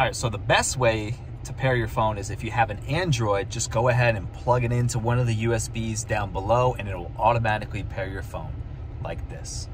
All right, so the best way to pair your phone is if you have an Android, just go ahead and plug it into one of the USBs down below and it will automatically pair your phone like this.